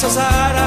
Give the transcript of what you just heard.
graças a